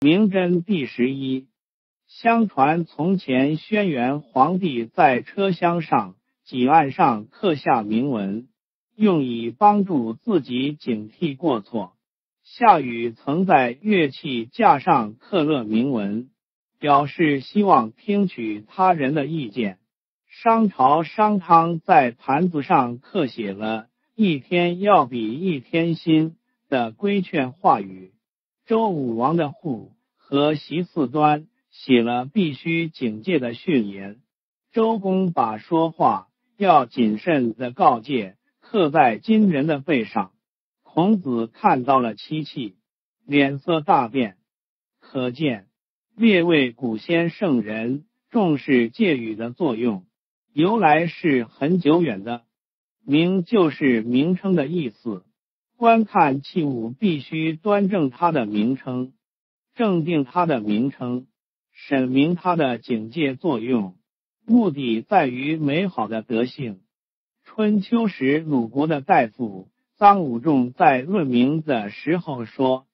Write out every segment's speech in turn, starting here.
明真第十一。相传从前轩辕皇帝在车厢上、几案上刻下铭文，用以帮助自己警惕过错。夏禹曾在乐器架上刻了铭文，表示希望听取他人的意见。商朝商汤在盘子上刻写了“一天要比一天新”的规劝话语。周武王的户和习四端写了必须警戒的训言。周公把说话要谨慎的告诫刻在金人的背上。孔子看到了漆器，脸色大变。可见列位古先圣人重视戒语的作用，由来是很久远的。名就是名称的意思。观看器物，必须端正它的名称，正定它的名称，审明它的警戒作用，目的在于美好的德性。春秋时，鲁国的大夫臧武仲在论名的时候说：“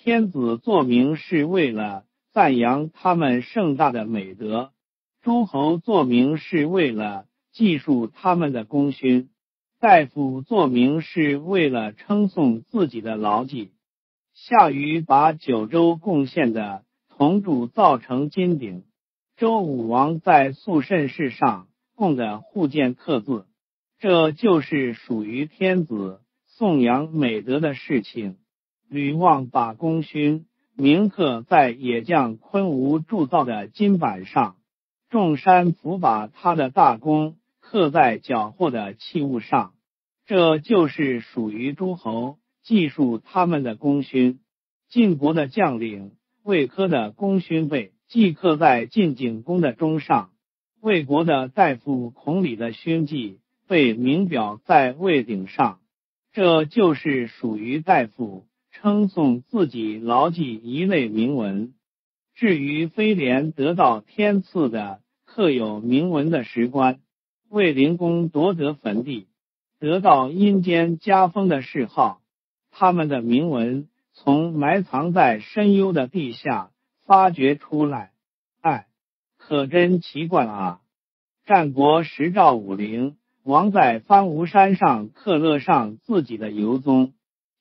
天子作名是为了赞扬他们盛大的美德，诸侯作名是为了记述他们的功勋。”大夫作名是为了称颂自己的牢记。夏禹把九州贡献的铜柱造成金鼎，周武王在肃慎室上供的护剑刻字，这就是属于天子颂扬美德的事情。吕望把功勋铭刻在野将昆吾铸造的金板上，众山伏把他的大功。刻在缴获的器物上，这就是属于诸侯记述他们的功勋。晋国的将领魏科的功勋被记刻在晋景公的钟上，魏国的大夫孔鲤的勋记被铭表在魏鼎上，这就是属于大夫称颂自己牢记一类铭文。至于飞廉得到天赐的刻有铭文的石棺。卫灵公夺得坟地，得到阴间加封的谥号。他们的铭文从埋藏在深幽的地下发掘出来，哎，可真奇怪啊！战国时赵武灵王在方吴山上刻勒上自己的游踪，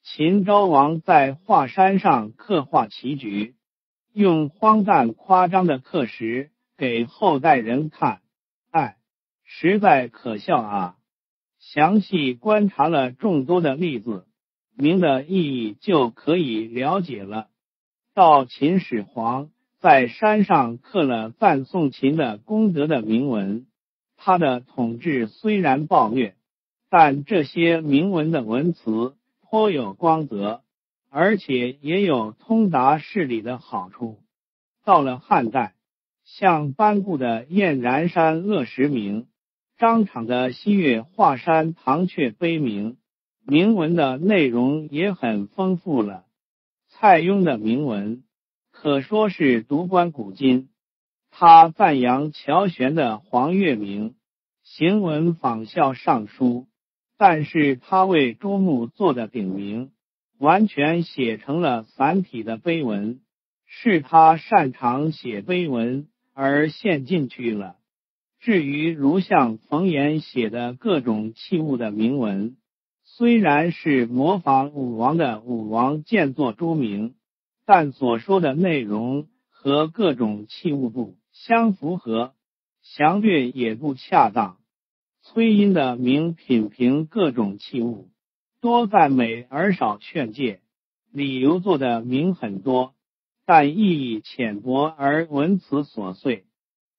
秦昭王在华山上刻画棋局，用荒诞夸张的刻石给后代人看，实在可笑啊！详细观察了众多的例子，名的意义就可以了解了。到秦始皇在山上刻了赞颂秦的功德的铭文，他的统治虽然暴虐，但这些铭文的文辞颇有光泽，而且也有通达事理的好处。到了汉代，像班固的《燕然山恶石铭》。张敞的西岳华山唐阙碑铭，铭文的内容也很丰富了。蔡邕的铭文可说是独观古今。他赞扬乔玄的黄月明，行文仿效尚书，但是他为朱穆做的鼎铭，完全写成了繁体的碑文，是他擅长写碑文而陷进去了。至于如像冯岩写的各种器物的铭文，虽然是模仿武王的武王建作诸铭，但所说的内容和各种器物不相符合，详略也不恰当。崔英的铭品评各种器物，多赞美而少劝诫；李由做的铭很多，但意义浅薄而文辞琐碎。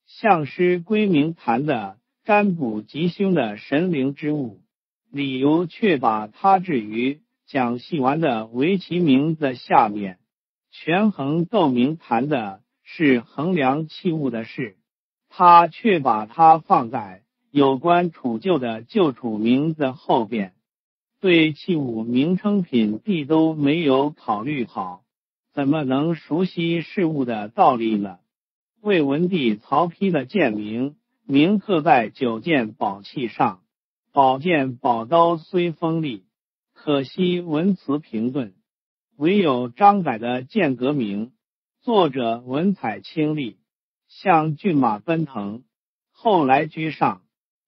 相师归明谈的占卜吉凶的神灵之物，理由却把它置于讲戏玩的围棋名的下面。权衡斗明谈的是衡量器物的事，他却把它放在有关楚旧的旧楚名的后边，对器物名称品地都没有考虑好，怎么能熟悉事物的道理呢？魏文帝曹丕的剑铭铭刻在九件宝器上，宝剑宝刀虽锋利，可惜文辞平钝。唯有张载的剑阁铭，作者文采清丽，像骏马奔腾。后来居上，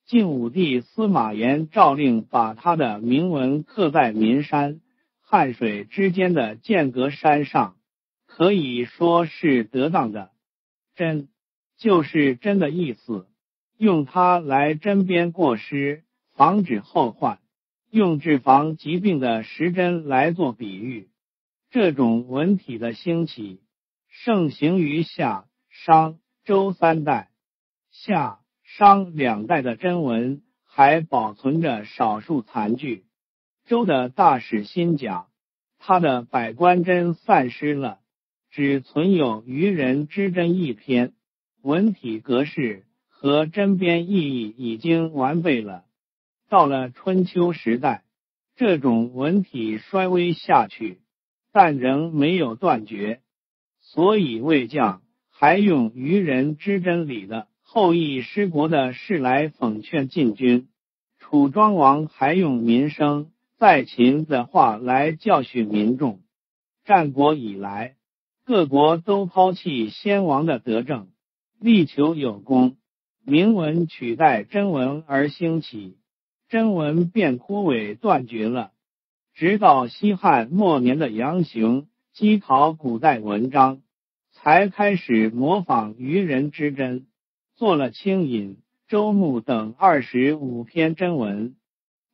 晋武帝司马炎诏令把他的铭文刻在岷山、汉水之间的剑阁山上，可以说是得当的。真就是真的意思，用它来针砭过失，防止后患；用治防疾病的时针来做比喻。这种文体的兴起，盛行于夏、商、周三代。夏、商两代的真文还保存着少数残句。周的大史新讲，他的百官真散失了，只存有愚人之真一篇。文体格式和针砭意义已经完备了。到了春秋时代，这种文体衰微下去。但仍没有断绝，所以魏将还用愚人之真里的后羿失国的事来讽劝晋军；楚庄王还用民生在秦的话来教训民众。战国以来，各国都抛弃先王的德政，力求有功，明文取代真文而兴起，真文便枯萎断绝了。直到西汉末年的杨雄稽考古代文章，才开始模仿愚人之真，做了《清隐》《周穆》等二十五篇真文。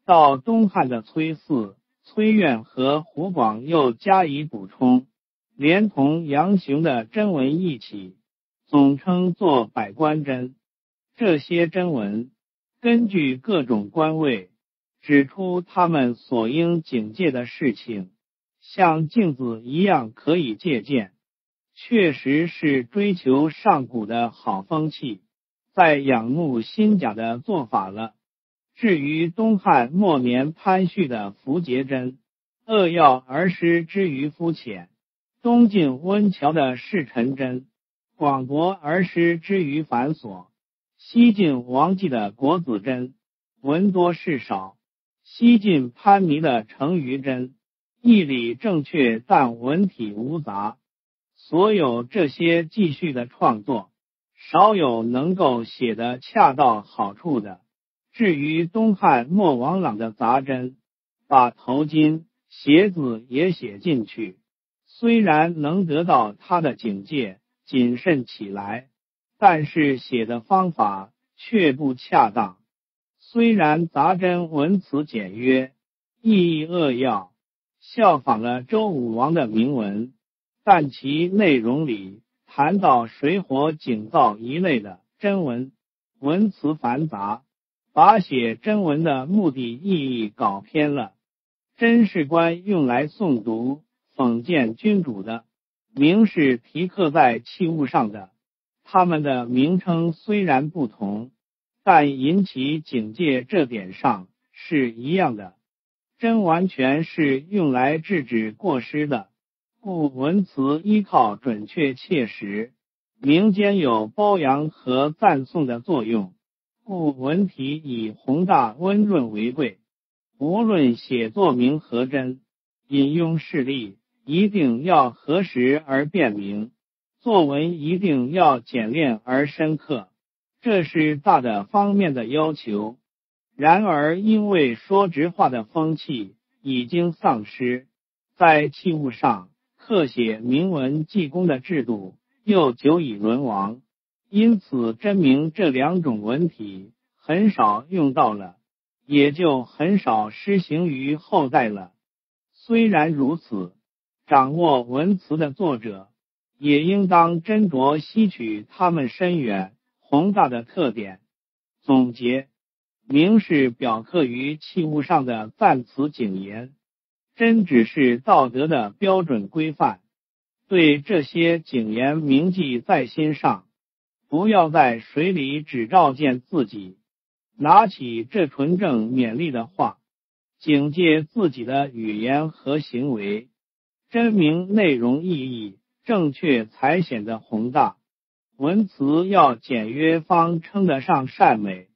到东汉的崔嗣、崔苑和胡广又加以补充，连同杨雄的真文一起，总称作百官真。这些真文根据各种官位。指出他们所应警戒的事情，像镜子一样可以借鉴，确实是追求上古的好风气，在仰慕新讲的做法了。至于东汉末年潘旭的符节真，扼要而失之于肤浅；东晋温峤的世臣真，广博而失之于繁琐；西晋王继的国子真，文多事少。西晋潘尼的成于真，义理正确，但文体无杂。所有这些继续的创作，少有能够写得恰到好处的。至于东汉末王朗的杂真，把头巾、鞋子也写进去，虽然能得到他的警戒，谨慎起来，但是写的方法却不恰当。虽然杂真文辞简约，意义扼要，效仿了周武王的铭文，但其内容里谈到水火井灶一类的真文，文辞繁杂，把写真文的目的意义搞偏了。真是官用来诵读讽谏君主的，名是题刻在器物上的，他们的名称虽然不同。但引起警戒这点上是一样的，真完全是用来制止过失的，故文辞依靠准确切实，民间有褒扬和赞颂的作用，故文体以宏大温润为贵。无论写作名和真，引用事例一定要核实而辨明，作文一定要简练而深刻。这是大的方面的要求，然而因为说直话的风气已经丧失，在器物上刻写铭文记功的制度又久已沦亡，因此真名这两种文体很少用到了，也就很少施行于后代了。虽然如此，掌握文辞的作者也应当斟酌吸取他们深远。宏大的特点总结，明是表刻于器物上的赞词警言，真只是道德的标准规范。对这些警言铭记在心上，不要在水里只照见自己，拿起这纯正勉励的话，警戒自己的语言和行为。真名内容意义正确，才显得宏大。文辞要简约，方称得上善美。